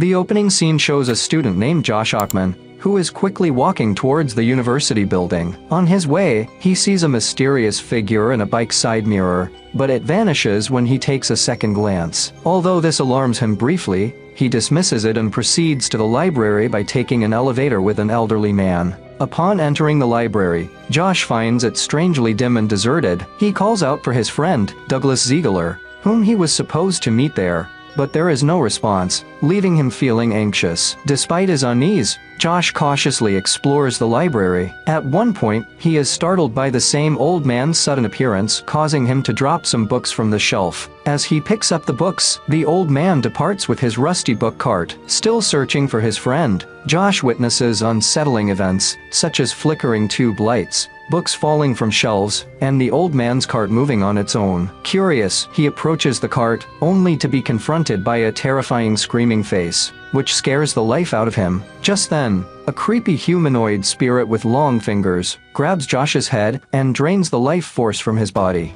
The opening scene shows a student named Josh Ockman, who is quickly walking towards the university building. On his way, he sees a mysterious figure in a bike side mirror, but it vanishes when he takes a second glance. Although this alarms him briefly, he dismisses it and proceeds to the library by taking an elevator with an elderly man. Upon entering the library, Josh finds it strangely dim and deserted. He calls out for his friend, Douglas Ziegler, whom he was supposed to meet there, but there is no response, leaving him feeling anxious. Despite his unease, Josh cautiously explores the library. At one point, he is startled by the same old man's sudden appearance, causing him to drop some books from the shelf. As he picks up the books, the old man departs with his rusty book cart. Still searching for his friend, Josh witnesses unsettling events, such as flickering tube lights, books falling from shelves, and the old man's cart moving on its own. Curious, he approaches the cart, only to be confronted by a terrifying screaming face, which scares the life out of him. Just then, a creepy humanoid spirit with long fingers grabs Josh's head and drains the life force from his body.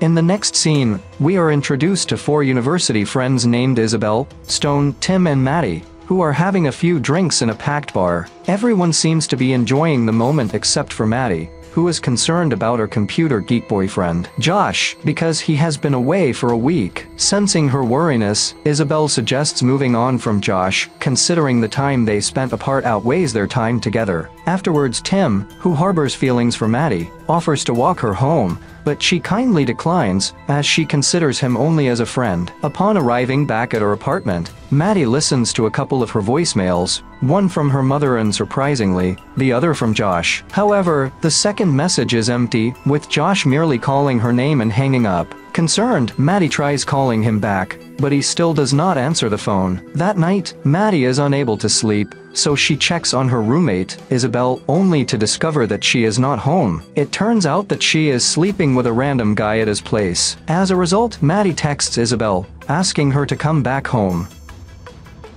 In the next scene, we are introduced to four university friends named Isabel, Stone, Tim and Maddie, who are having a few drinks in a packed bar. Everyone seems to be enjoying the moment except for Maddie, who is concerned about her computer geek boyfriend, Josh, because he has been away for a week. Sensing her worriness, Isabel suggests moving on from Josh, considering the time they spent apart outweighs their time together. Afterwards Tim, who harbors feelings for Maddie, offers to walk her home, but she kindly declines, as she considers him only as a friend. Upon arriving back at her apartment, Maddie listens to a couple of her voicemails, one from her mother and surprisingly, the other from Josh. However, the second message is empty, with Josh merely calling her name and hanging up. Concerned, Maddie tries calling him back, but he still does not answer the phone. That night, Maddie is unable to sleep, so she checks on her roommate, Isabel, only to discover that she is not home. It turns out that she is sleeping with a random guy at his place. As a result, Maddie texts Isabel, asking her to come back home.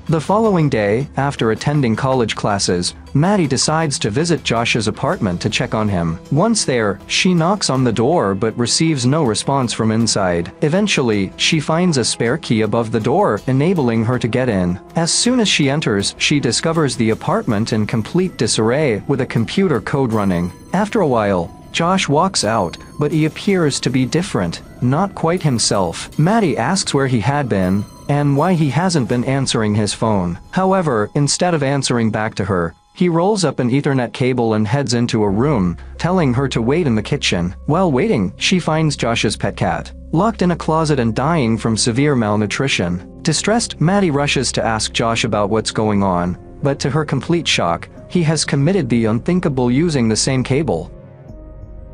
The following day, after attending college classes, Maddie decides to visit Josh's apartment to check on him. Once there, she knocks on the door but receives no response from inside. Eventually, she finds a spare key above the door, enabling her to get in. As soon as she enters, she discovers the apartment in complete disarray with a computer code running. After a while, Josh walks out, but he appears to be different, not quite himself. Maddie asks where he had been, and why he hasn't been answering his phone. However, instead of answering back to her, he rolls up an ethernet cable and heads into a room, telling her to wait in the kitchen. While waiting, she finds Josh's pet cat, locked in a closet and dying from severe malnutrition. Distressed, Maddie rushes to ask Josh about what's going on, but to her complete shock, he has committed the unthinkable using the same cable.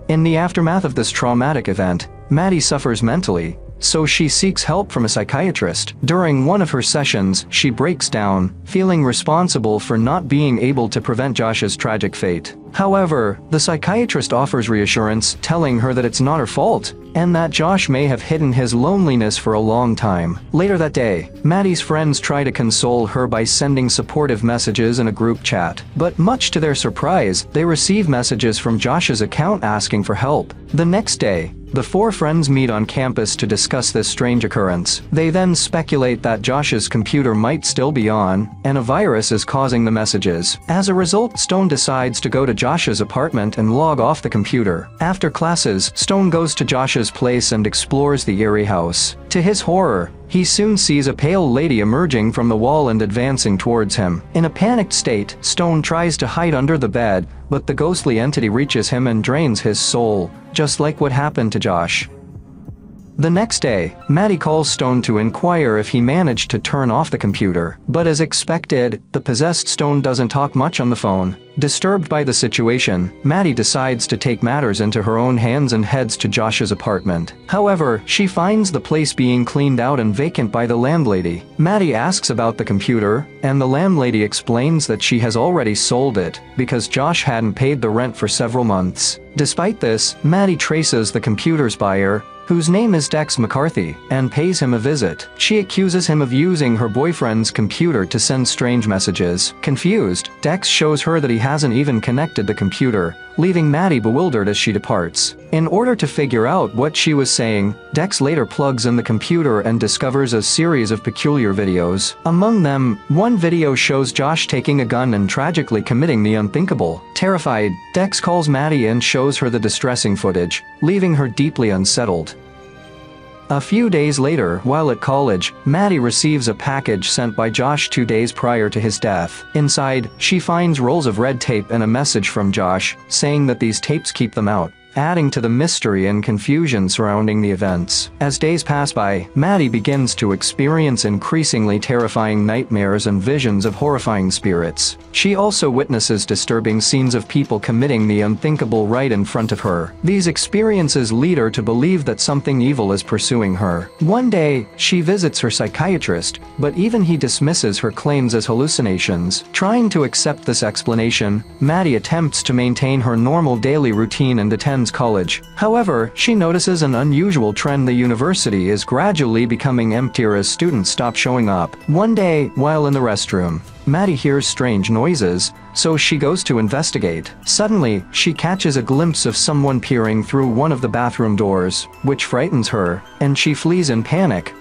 In the aftermath of this traumatic event, Maddie suffers mentally, so she seeks help from a psychiatrist. During one of her sessions, she breaks down, feeling responsible for not being able to prevent Josh's tragic fate. However, the psychiatrist offers reassurance, telling her that it's not her fault, and that Josh may have hidden his loneliness for a long time. Later that day, Maddie's friends try to console her by sending supportive messages in a group chat, but much to their surprise, they receive messages from Josh's account asking for help. The next day, the four friends meet on campus to discuss this strange occurrence. They then speculate that Josh's computer might still be on, and a virus is causing the messages. As a result, Stone decides to go to Josh's apartment and log off the computer. After classes, Stone goes to Josh's place and explores the eerie house. To his horror, he soon sees a pale lady emerging from the wall and advancing towards him. In a panicked state, Stone tries to hide under the bed, but the ghostly entity reaches him and drains his soul, just like what happened to Josh. The next day, Maddie calls Stone to inquire if he managed to turn off the computer, but as expected, the possessed Stone doesn't talk much on the phone. Disturbed by the situation, Maddie decides to take matters into her own hands and heads to Josh's apartment. However, she finds the place being cleaned out and vacant by the landlady. Maddie asks about the computer, and the landlady explains that she has already sold it, because Josh hadn't paid the rent for several months. Despite this, Maddie traces the computer's buyer, whose name is Dex McCarthy, and pays him a visit. She accuses him of using her boyfriend's computer to send strange messages. Confused, Dex shows her that he hasn't even connected the computer, leaving Maddie bewildered as she departs. In order to figure out what she was saying, Dex later plugs in the computer and discovers a series of peculiar videos. Among them, one video shows Josh taking a gun and tragically committing the unthinkable. Terrified, Dex calls Maddie and shows her the distressing footage, leaving her deeply unsettled. A few days later, while at college, Maddie receives a package sent by Josh two days prior to his death. Inside, she finds rolls of red tape and a message from Josh, saying that these tapes keep them out adding to the mystery and confusion surrounding the events. As days pass by, Maddie begins to experience increasingly terrifying nightmares and visions of horrifying spirits. She also witnesses disturbing scenes of people committing the unthinkable right in front of her. These experiences lead her to believe that something evil is pursuing her. One day, she visits her psychiatrist, but even he dismisses her claims as hallucinations. Trying to accept this explanation, Maddie attempts to maintain her normal daily routine and attend college. However, she notices an unusual trend the university is gradually becoming emptier as students stop showing up. One day, while in the restroom, Maddie hears strange noises, so she goes to investigate. Suddenly, she catches a glimpse of someone peering through one of the bathroom doors, which frightens her, and she flees in panic.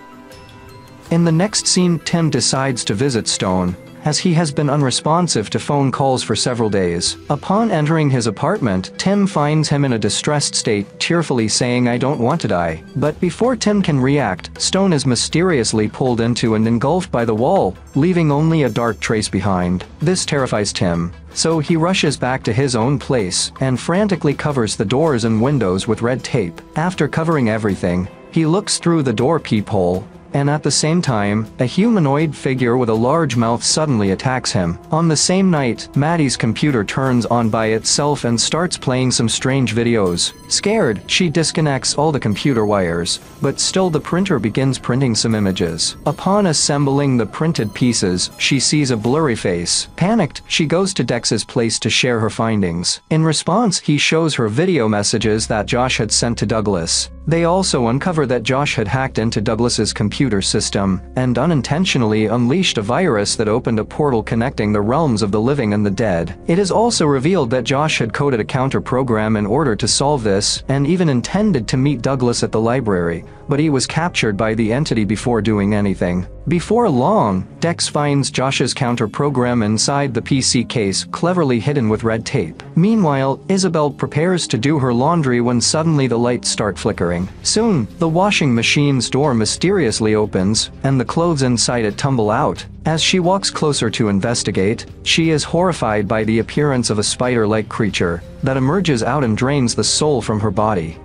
In the next scene Tim decides to visit Stone, as he has been unresponsive to phone calls for several days. Upon entering his apartment, Tim finds him in a distressed state, tearfully saying I don't want to die. But before Tim can react, Stone is mysteriously pulled into and engulfed by the wall, leaving only a dark trace behind. This terrifies Tim, so he rushes back to his own place and frantically covers the doors and windows with red tape. After covering everything, he looks through the door peephole and at the same time, a humanoid figure with a large mouth suddenly attacks him. On the same night, Maddie's computer turns on by itself and starts playing some strange videos. Scared, she disconnects all the computer wires, but still the printer begins printing some images. Upon assembling the printed pieces, she sees a blurry face. Panicked, she goes to Dex's place to share her findings. In response, he shows her video messages that Josh had sent to Douglas. They also uncover that Josh had hacked into Douglas's computer system and unintentionally unleashed a virus that opened a portal connecting the realms of the living and the dead. It is also revealed that Josh had coded a counter program in order to solve this and even intended to meet Douglas at the library, but he was captured by the entity before doing anything. Before long, Dex finds Josh's counter program inside the PC case cleverly hidden with red tape. Meanwhile, Isabel prepares to do her laundry when suddenly the lights start flickering. Soon, the washing machine's door mysteriously opens, and the clothes inside it tumble out. As she walks closer to investigate, she is horrified by the appearance of a spider-like creature that emerges out and drains the soul from her body.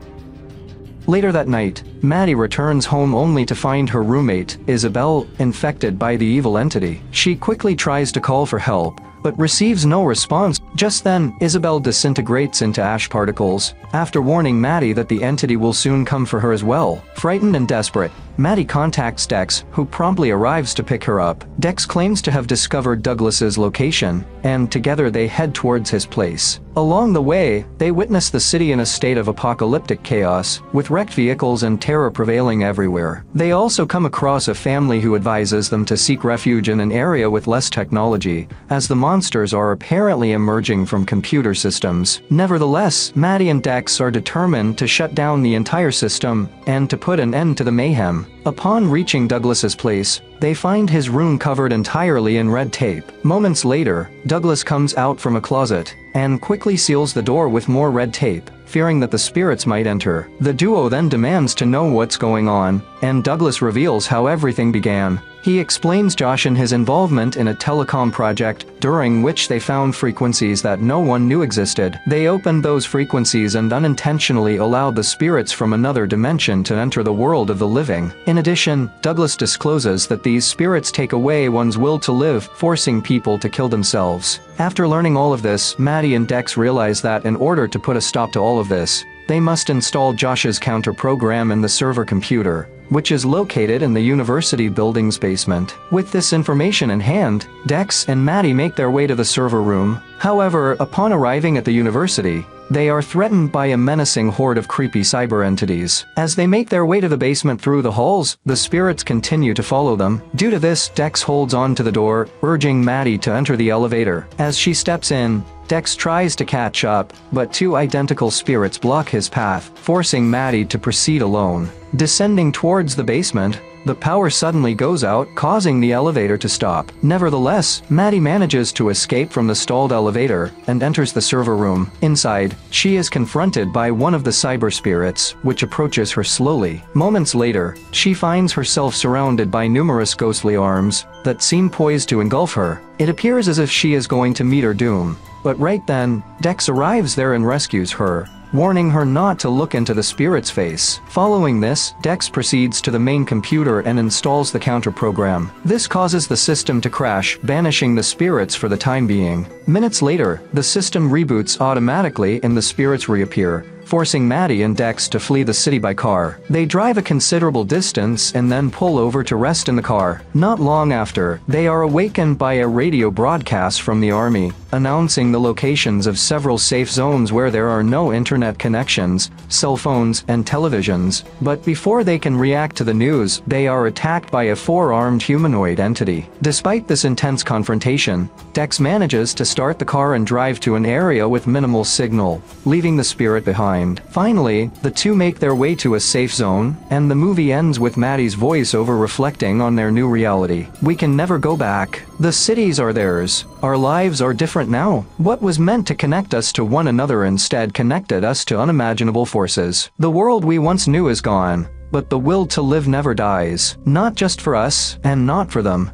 Later that night, Maddie returns home only to find her roommate, Isabel, infected by the evil entity. She quickly tries to call for help, but receives no response. Just then, Isabel disintegrates into ash particles, after warning Maddie that the entity will soon come for her as well. Frightened and desperate, Maddie contacts Dex, who promptly arrives to pick her up. Dex claims to have discovered Douglas's location, and together they head towards his place. Along the way, they witness the city in a state of apocalyptic chaos, with wrecked vehicles and terror prevailing everywhere. They also come across a family who advises them to seek refuge in an area with less technology, as the monsters are apparently emerging from computer systems. Nevertheless, Maddie and Dex are determined to shut down the entire system and to put an end to the mayhem. Upon reaching Douglas's place, they find his room covered entirely in red tape. Moments later, Douglas comes out from a closet and quickly seals the door with more red tape, fearing that the spirits might enter. The duo then demands to know what's going on, and Douglas reveals how everything began. He explains Josh and his involvement in a telecom project, during which they found frequencies that no one knew existed. They opened those frequencies and unintentionally allowed the spirits from another dimension to enter the world of the living. In addition, Douglas discloses that these spirits take away one's will to live, forcing people to kill themselves. After learning all of this, Maddie and Dex realize that in order to put a stop to all of this, they must install Josh's counter program in the server computer, which is located in the university building's basement. With this information in hand, Dex and Maddie make their way to the server room. However, upon arriving at the university, they are threatened by a menacing horde of creepy cyber entities. As they make their way to the basement through the halls, the spirits continue to follow them. Due to this, Dex holds on to the door, urging Maddie to enter the elevator. As she steps in, Dex tries to catch up, but two identical spirits block his path, forcing Maddie to proceed alone. Descending towards the basement, the power suddenly goes out, causing the elevator to stop. Nevertheless, Maddie manages to escape from the stalled elevator and enters the server room. Inside, she is confronted by one of the cyber spirits, which approaches her slowly. Moments later, she finds herself surrounded by numerous ghostly arms that seem poised to engulf her. It appears as if she is going to meet her doom. But right then, Dex arrives there and rescues her, warning her not to look into the spirit's face. Following this, Dex proceeds to the main computer and installs the counter program. This causes the system to crash, banishing the spirits for the time being. Minutes later, the system reboots automatically and the spirits reappear, forcing Maddie and Dex to flee the city by car. They drive a considerable distance and then pull over to rest in the car. Not long after, they are awakened by a radio broadcast from the army, announcing the locations of several safe zones where there are no internet connections, cell phones, and televisions. But before they can react to the news, they are attacked by a four-armed humanoid entity. Despite this intense confrontation, Dex manages to start the car and drive to an area with minimal signal, leaving the spirit behind. Finally, the two make their way to a safe zone, and the movie ends with Maddie's voiceover reflecting on their new reality. We can never go back. The cities are theirs. Our lives are different now. What was meant to connect us to one another instead connected us to unimaginable forces. The world we once knew is gone, but the will to live never dies. Not just for us, and not for them.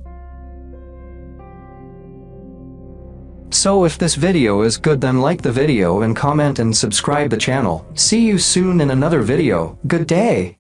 So if this video is good then like the video and comment and subscribe the channel. See you soon in another video. Good day.